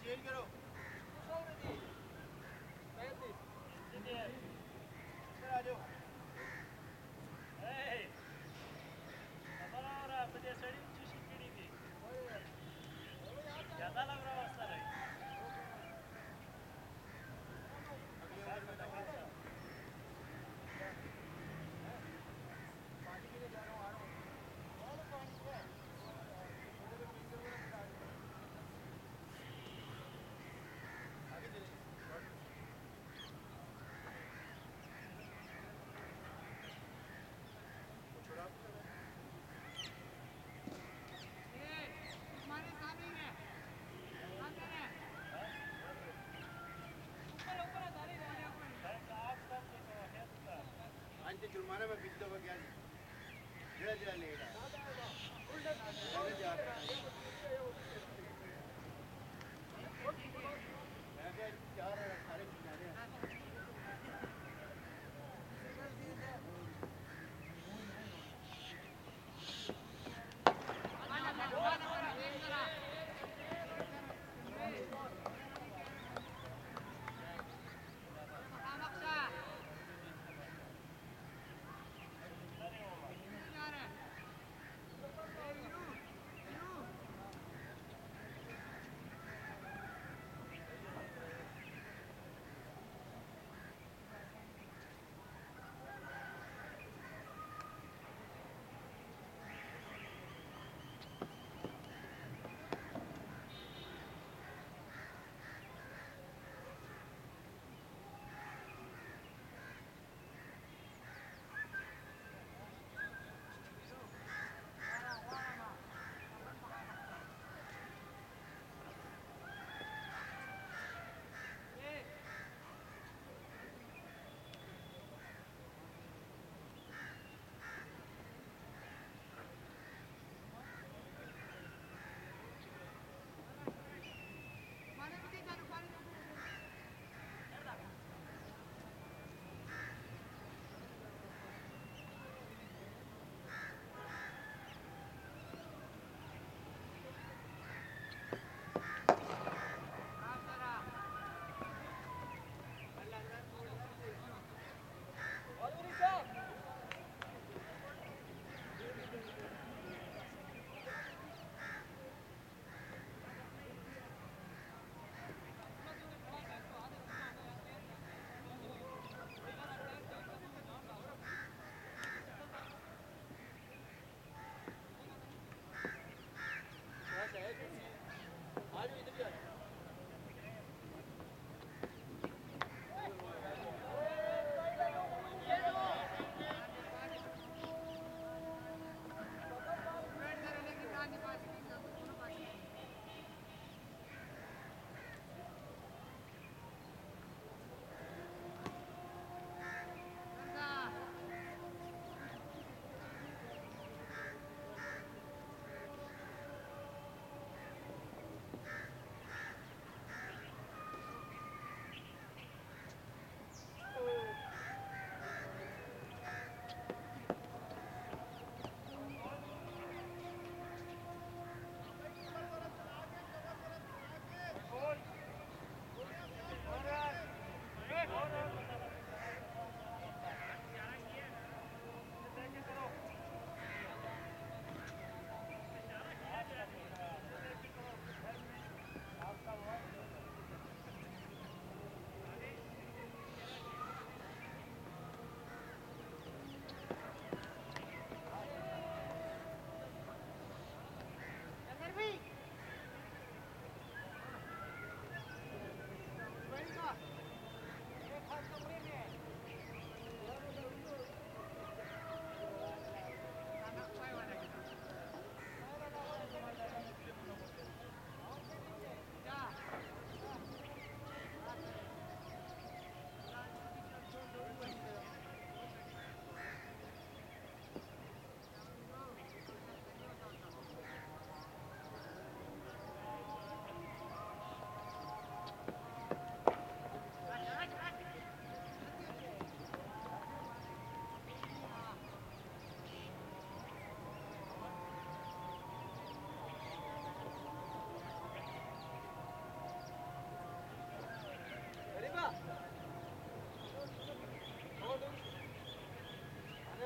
Hadi el gel o. Şöyle değil. Dayan değil. Şimdi तो जुर्माना में बिजलो का क्या लेगा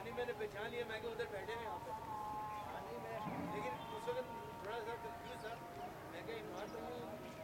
यानी मैंने पहचान लिया मैं उधर बैठे हैं यहाँ पे हाँ, लेकिन उस वक्त थोड़ा सा कंफ्यूज था मैं क्या इमारत हूँ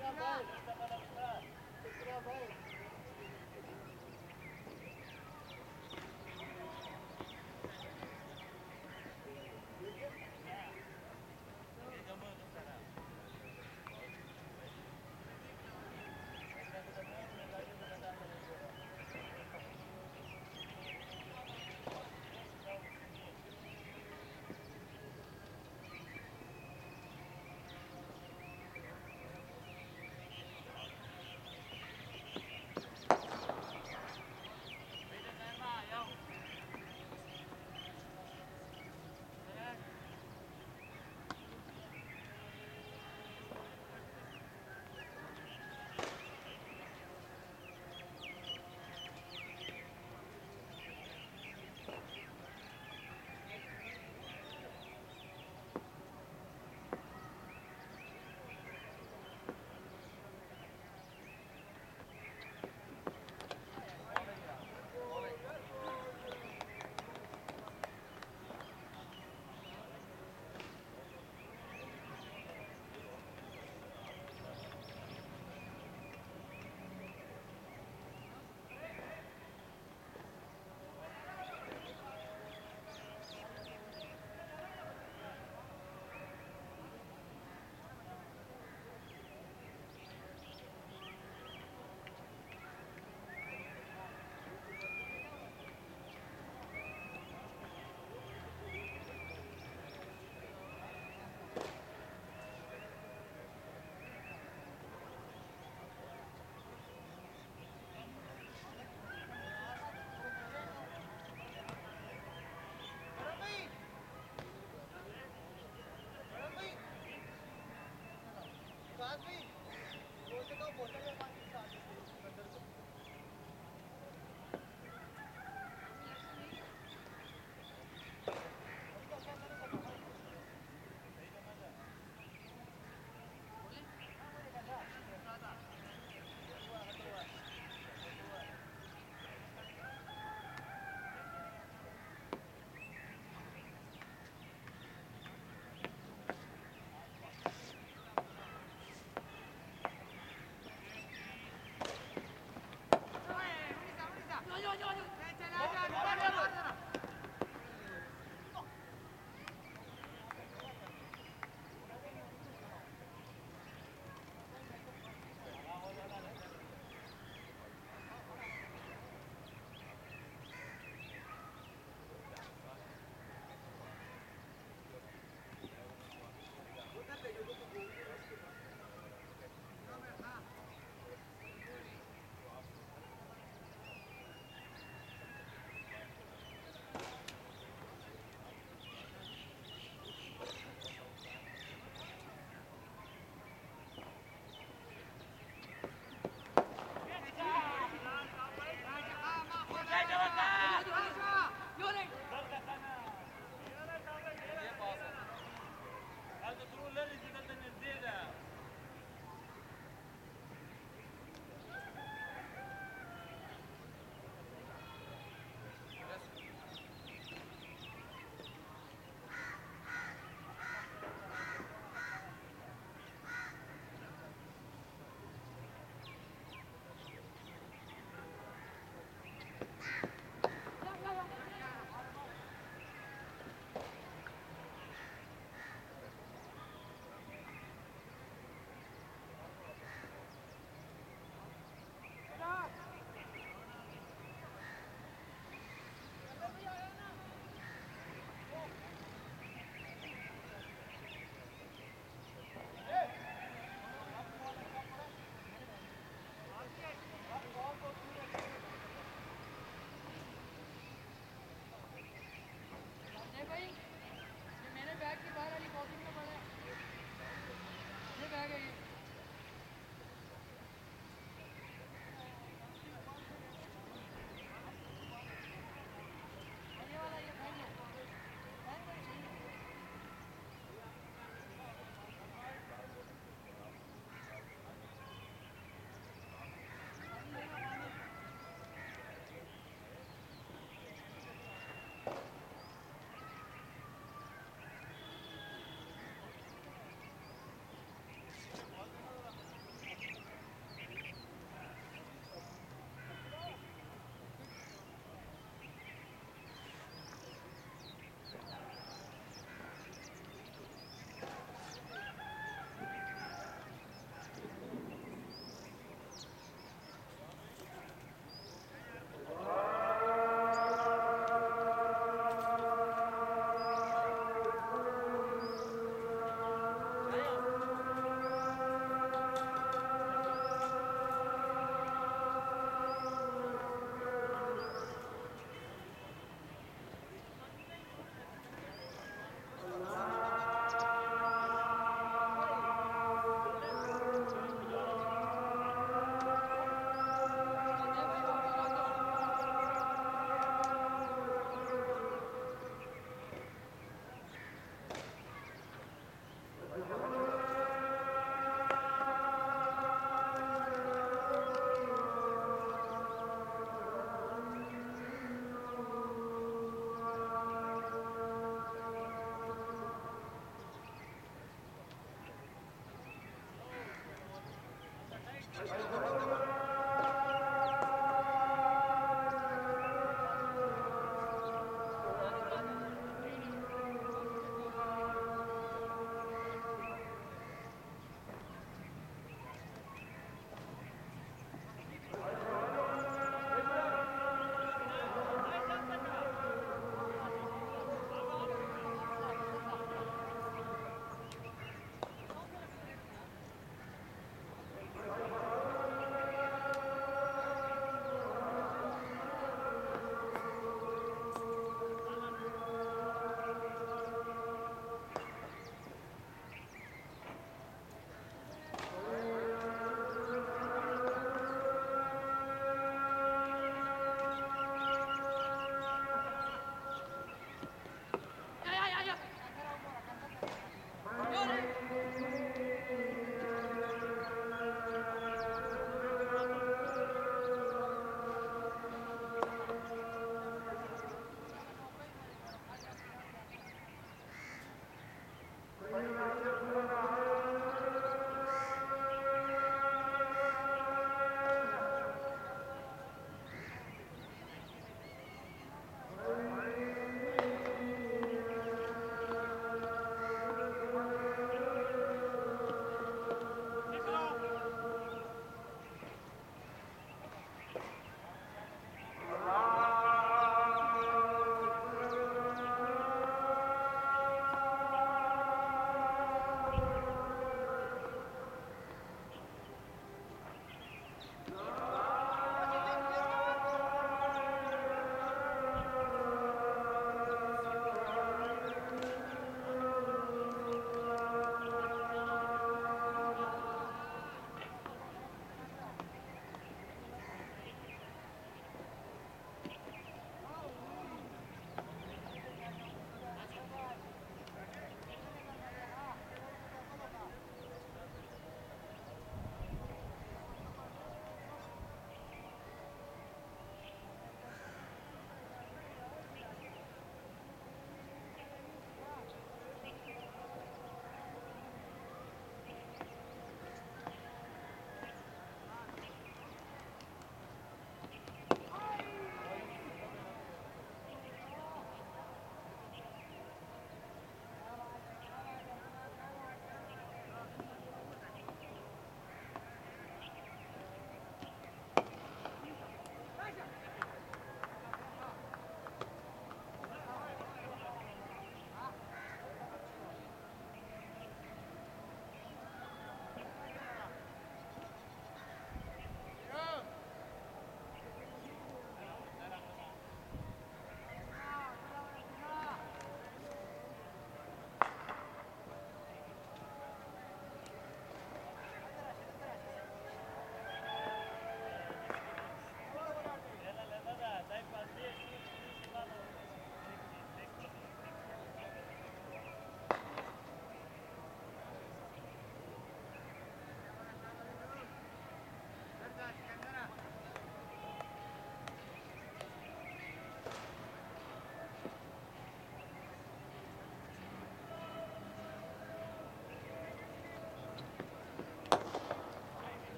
Trabalho, trabalho, trabalho.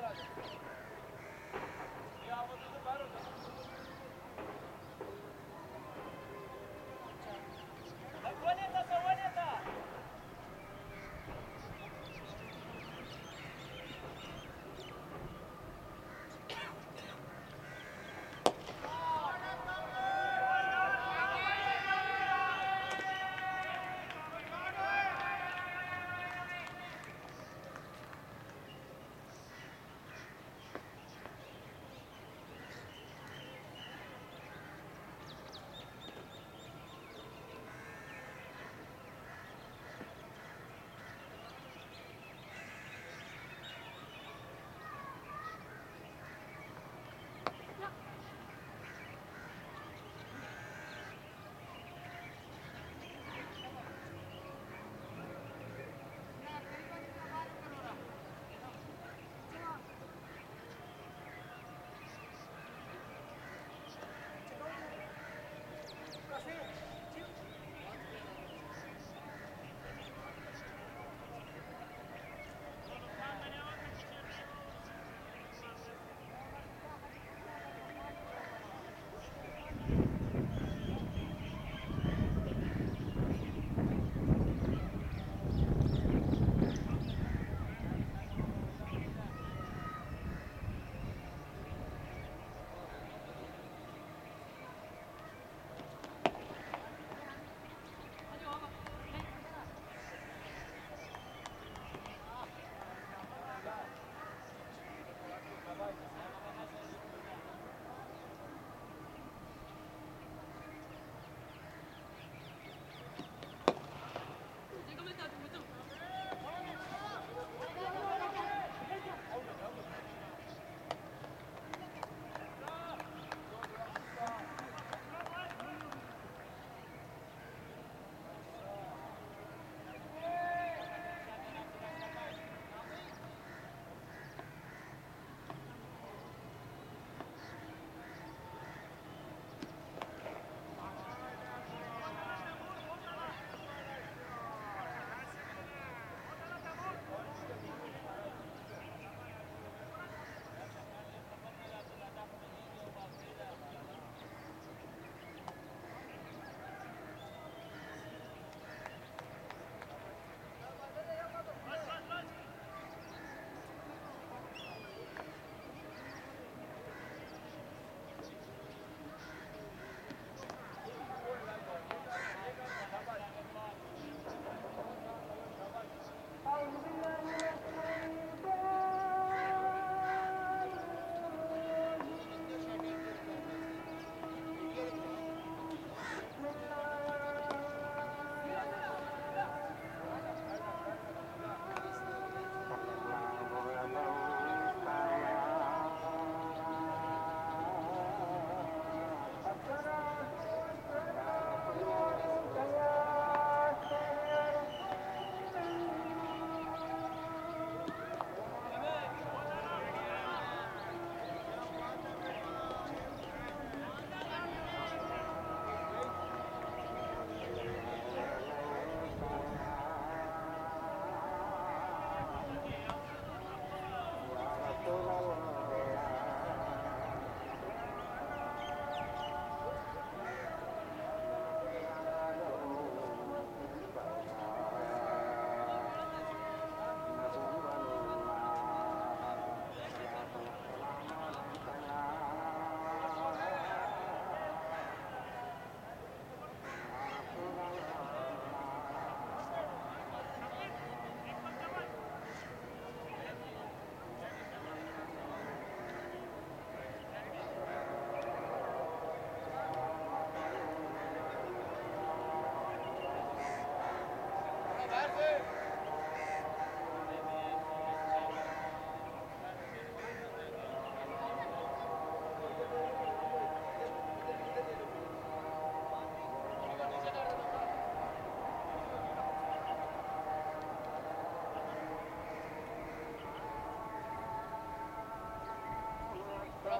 Good idea.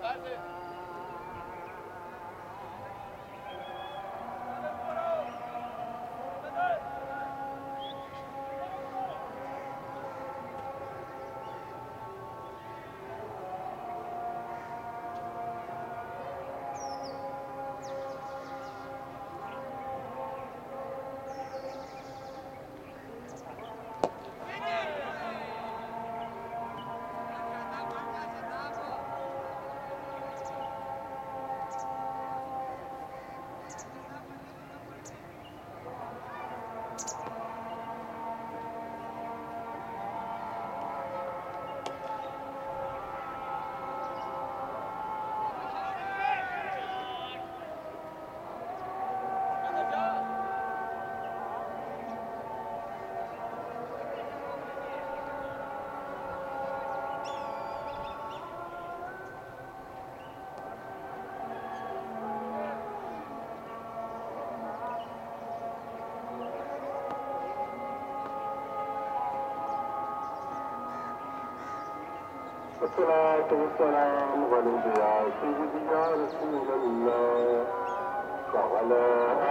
That's it. والصلاة والسلام عليك يا سيدي يا رسول الله وعلى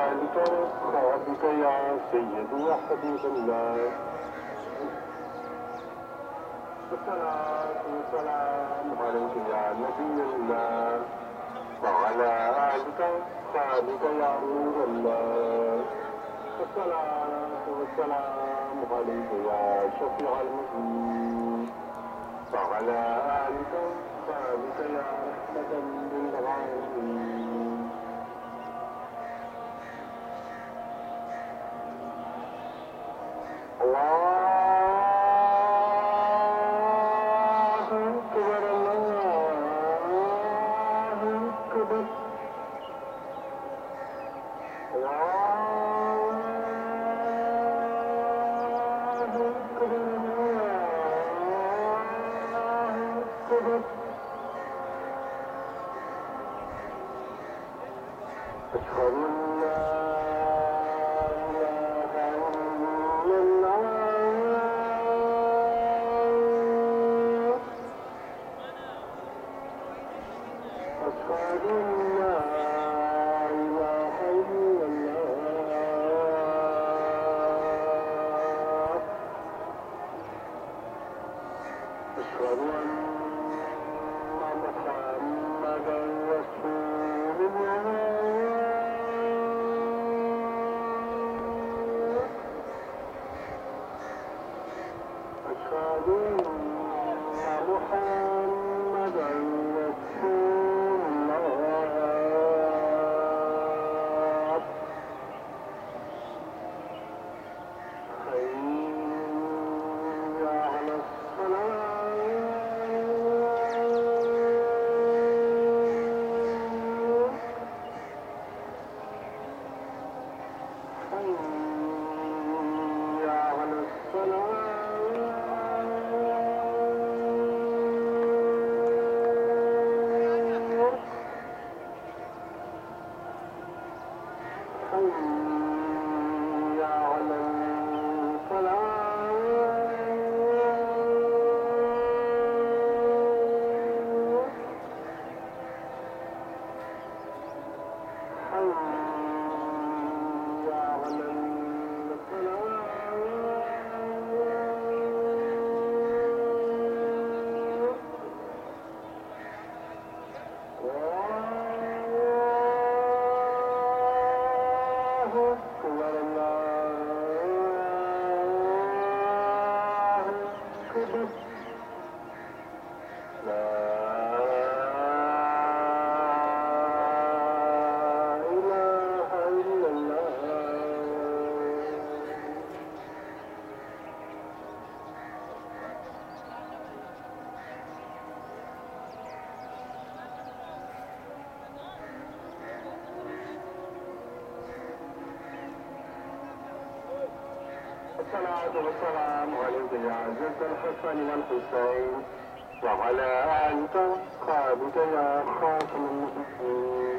آلك وأصحابك يا سيدي يا حبيب الله والصلاة والسلام عليك يا نبي الله وعلى آلك وأصحابك يا نور الله والصلاة والسلام عليك يا شفيع المسلمين وعلى آل ثابت يا رحمة من للعالمين والسلام ولدي عزيز الحسن والحسين وعلى أنت خابك يا خاتم المسلمين